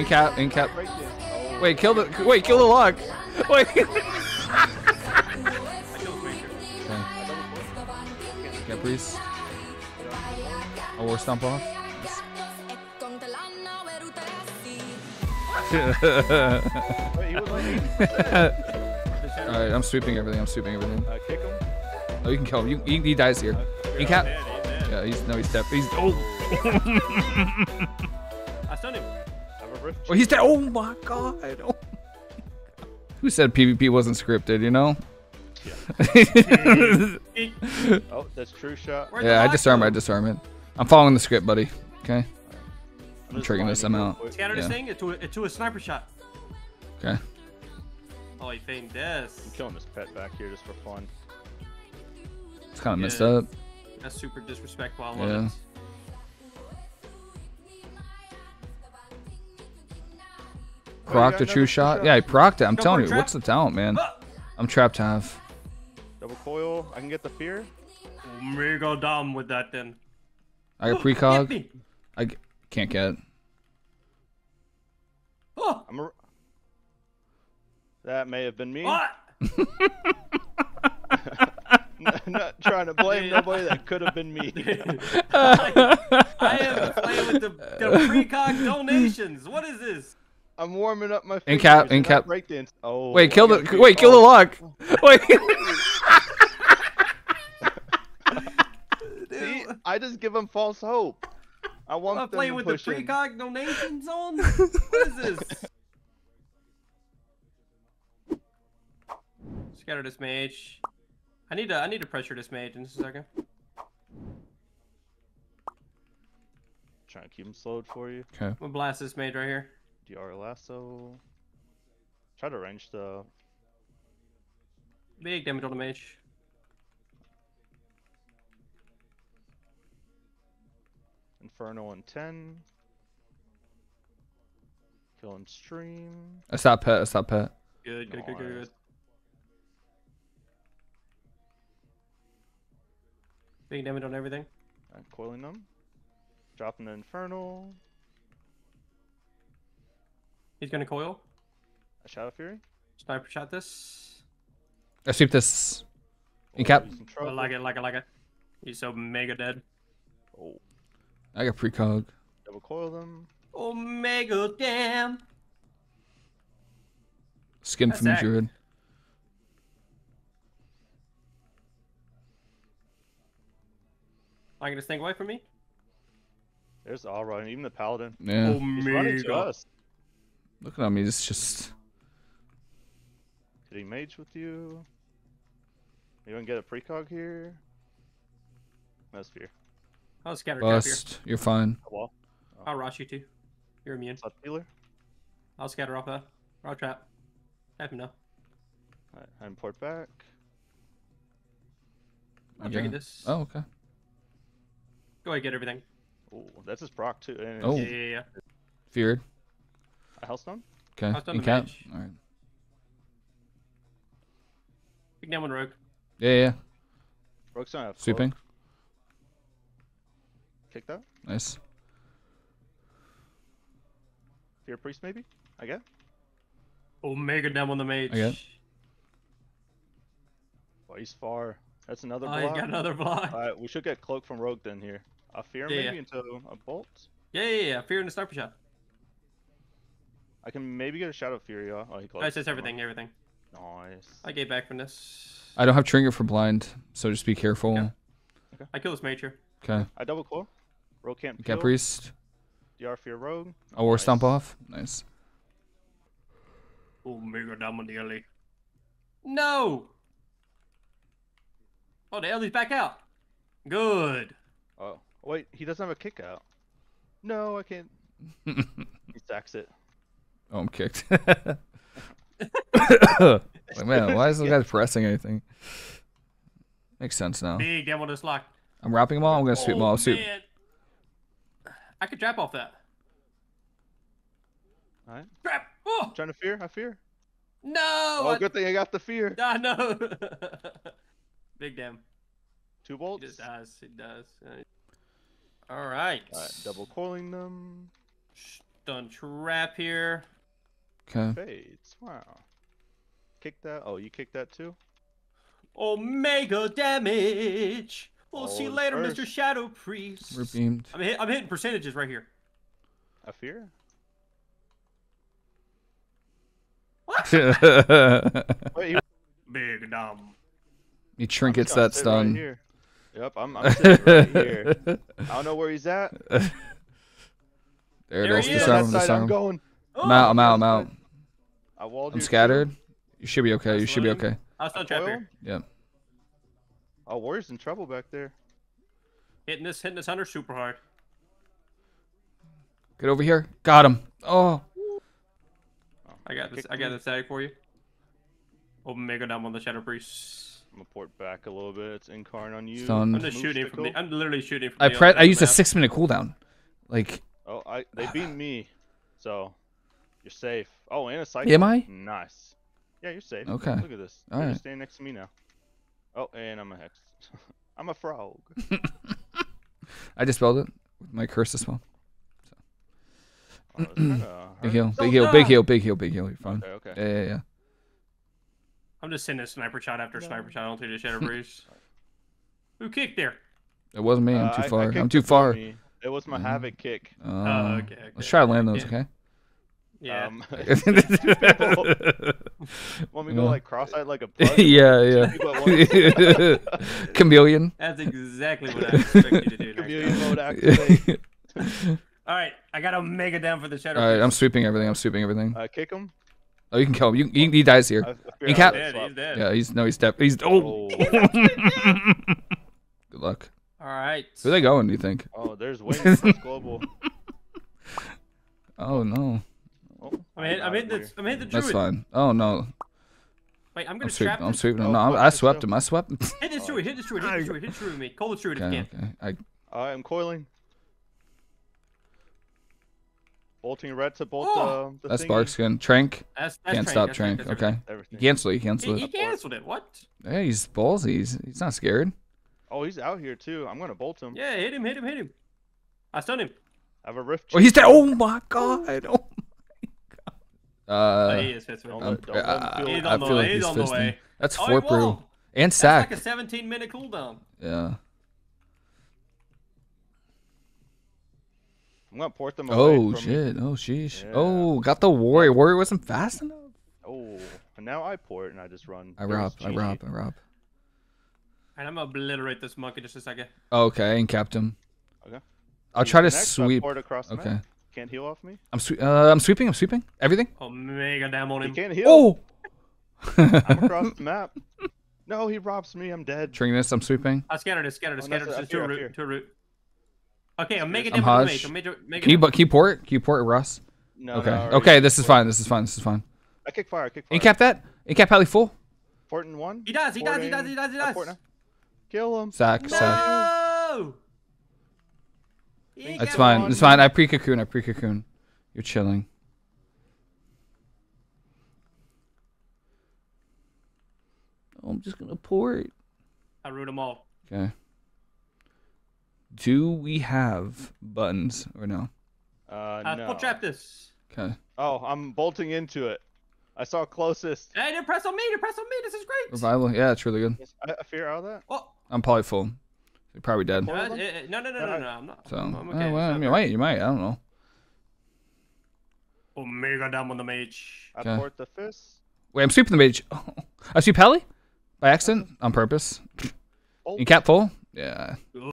In cap, in cap. Wait, kill the wait, kill the lock. Wait. I killed the major. Caprice. A war stomp off. wait, he was like 80%. Alright, I'm sweeping everything. I'm sweeping everything. Uh, kick him. Oh, you can kill him. You, he, he dies here. In cap. Dead. Yeah, he's no, he's dead. He's oh, oh he's dead. Oh my god. Oh. Who said PvP wasn't scripted? You know. Eek. Oh, that's true shot. Where'd yeah, I disarm it. I disarm it. I'm following the script, buddy. Okay. I'm just triggering this blinding real amount. quick. Scatter this thing into a, into a sniper shot. Okay. Oh, he feigned this. I'm killing this pet back here just for fun. It's kind of messed up. That's super disrespectful. I love Yeah. it. Proc a true shot. shot. Yeah, he procced it. I'm Go telling for you, trap. what's the talent, man? I'm trapped to have. Double coil. I can get the fear. Mega dumb with that then. I got Hit precog. I can't get it. Oh, I'm a... That may have been me. what? Not trying to blame Yeah. nobody. That could have been me. I, I am playing with the, the precog donations. What is this? I'm warming up my In fingers. cap, in cap. not Breakdance. Oh. Wait, kill the wait, kill the lock. Wait. See, I just give them false hope. I want I'm them playing to with the push in. precog donations on. What is this? Scatter this mage. I need to I need to pressure this mage in just a second. Trying to keep them slowed for you. Okay. I'm gonna blast this mage right here. DR lasso. Try to range the. Big damage on the mage. Inferno in 10. Kill him stream. I stop pet. I stop pet. Good, good, good, good, good. Big damage on everything. And coiling them. Dropping the Infernal. He's gonna coil. A Shadow Fury. Sniper shot this. I sweep this. In Oh, cap. using I trouble. like it, like it, like it. He's so mega dead. Oh, I got precog. double coil them. Oh, Omega damn. Skin That's from the act. druid. Like this thing away from me. There's all right. Even the Paladin. Yeah. Oh, He's running to us. Looking at me, it's just. Did he mage with you? You want to get a precog here? That's fear. I'll scatter trap here. Bust. You're fine. A wall. I'll rush you too. You're immune. Slot healer. I'll scatter off that. I'll trap. Have him know. Alright, I import back. I'll Yeah. trigger this. Oh, okay. Go ahead, get everything. Oh, that's his proc too. And Oh. Yeah, yeah, yeah. Feared. A Healthstone? Okay. I was done In cap. mage. All right. Big down one rogue. Yeah, yeah. Rogue's gonna have. Sweeping. Kick that. Nice. Fear priest maybe? I guess. Oh, Omega down on the mage. Okay. Oh, he's far. That's another Oh, you block. got another block. Alright, we should get cloak from Rogue then here. A fear Yeah, maybe yeah. into a bolt. Yeah, yeah, yeah. Fear in the sniper shot. I can maybe get a shadow fury. Oh, he closed. That's just Never everything, everything. Nice. I gave back from this. I don't have trigger for blind, so just be careful. Okay. I kill this Major. Okay. I double core. Rogue can't Cap peel. priest. DR fear rogue. A war stomp off. Nice. Omega down on the alley. No! Oh, the alley's back out. Good. Oh wait, he doesn't have a kick out. No, I can't. He stacks it. Oh, I'm kicked. like, man, why is this guy pressing anything? Makes sense now. Big damn on this lock. I'm wrapping them all. I'm gonna sweep them all. Oh, Sweep. man. I could trap off that. Alright. Trap! Oh! Trying to fear. I fear. No! Oh, I, good thing I got the fear. Ah, no! Big damn. Two He bolts. just does. He does. Alright. Alright, double coiling them. Done trap here. Okay. Fades. Wow. Kick that. Oh, you kicked that too? Omega damage. We'll see you later, Mr. Shadow Priest. We're beamed. I'm, hit, I'm hitting percentages right here. I fear. he Wait, you Big dumb. He trinkets that sit right stun. Yep, I'm, I'm sitting right here. I don't know where he's at. There it There is. he He's is. on Disarm that him. I'm disarm him. I'm out, I'm out, I'm out. I walled I'm you too. scattered. You should be okay. You should be okay. I was done trap Coil? here. Yep. Oh, Warrior's in trouble back there. Hitting this, hitting this hunter super hard. Get over here. Got him. Oh. I got this. Kick I got me. the static for you. Omega dumb on the Shadow Priest. I'm gonna port back a little bit. It's incarn on you. Stunned. I'm just shooting from the. I'm literally shooting from I the pre- other I used a six minute cooldown. Like, Oh, I they beat me, so you're safe. Oh, and a cycle. am I? Nice. Yeah, you're safe. Okay. Look at this. You're Alright. just standing next to me now. Oh, and I'm a hex. I'm a frog. I dispelled it with my curse as well. Oh, it's Big hurt. heal, big heal, big done. heal, big heal, big heal. You're fine. Okay, okay. Yeah, yeah, yeah. I'm just sending a sniper shot after sniper shot onto the Shadow Priest. Who kicked there? It wasn't me. Uh, I'm too I far. I'm too far. me. It was my Mhm. havoc kick. Uh, Oh, okay, okay. Let's try to land those, Yeah. okay? Yeah. Um, want me to go like cross-eyed like a pug? yeah, yeah. Chameleon. That's exactly what I expect you to do. Chameleon mode activate. All right, I got Omega down for the Shadow All right, I'm sweeping everything. I'm sweeping everything. Uh, kick him. Oh, you can kill him. You, he, he dies here. I, I fear You can't- would Dead, he's dead. Yeah, he's no, he's dead. He's oh. Oh. Good luck. All right. Where are they going? Do you think? Oh, there's wings. Global. Oh no, I'm hitting, I'm out hitting the. I'm hitting the that's fine. Oh no, Wait, I'm I'm gonna sweeping. trap I'm sweeping. Oh, No, I'm- I swept him. I swept him. Hit this druid, hit this druid, hit this druid, hit this druid with me. Call the druid if you can. okay. I I am coiling. Bolting red to bolt Oh! uh, the that's thingy. spark skin. Trank. That's, that's Can't Trank, stop that's Trank. that's Okay. Everything. Cancel it. He, Cancel he it. canceled it. What? Hey, he's ballsy. He's, he's not scared. Oh, he's out here too. I'm gonna bolt him. Yeah, hit him, hit him, hit him. I stunned him. I have a rift. Oh, he's dead. Oh my god. Oh my god. Oh, Uh, he is fist don't I'm, don't let him I, feel- He's I on the feel way, like he's he's on the fisting. way. That's Oh, he four brew won't. and That's sack. like a 17 minute cooldown. Yeah. I'm gonna port them away Oh from shit. Oh sheesh. Yeah. Oh, got the warrior. Warrior wasn't fast enough. Oh, and now I port and I just run. I There's rob. I GG. rob. I rob. And I'm gonna obliterate this monkey just a second. Oh, okay, and capped him. Okay. I'll He's try to next, sweep. port across Okay. map. Can't heal off me. I'm sweep. Uh, I'm sweeping. I'm sweeping. Everything. Omega damn on He him. can't heal. Oh. I'm across the map. No, he robs me. I'm dead. Tringus. I'm sweeping. I scattered it, scattered it, Oh, scattered that's it up to a root, to a root. Okay, Omega I'm damn on the Hodge. mage. Omega, Omega Can you but can you port? Can you port Russ? No. Okay. no, okay. This is fine. This is fine. This is fine. I kick fire. I kick fire. Incap that. Incap Pally full. Porting one. He does, he does, he does, he does, he I does. port now. Kill him. Sack. Sack. No! He That's That's fine. one. It's fine. I pre cocoon. I pre cocoon. You're chilling. Oh, I'm just gonna pour it. I root them all. Okay. Do we have buttons or no? Uh, Uh, no. Full trap this. Okay. Oh, I'm bolting into it. I saw closest. Hey, didn't press on me, didn't press on me. This is great. Revival. Yeah, it's really good. I, I fear out of that. Oh, I'm probably full. You're probably dead. no, of them? no, no, no, no, no, I'm not. So, I'm, oh, I'm okay. Eh, well, it's you might. You might. I don't know. bad. Omega damn on the mage. I Okay. port the fist. Wait, I'm sweeping the mage. Oh, I sweep Pally by accident on purpose. Bolt. You cap full? Yeah.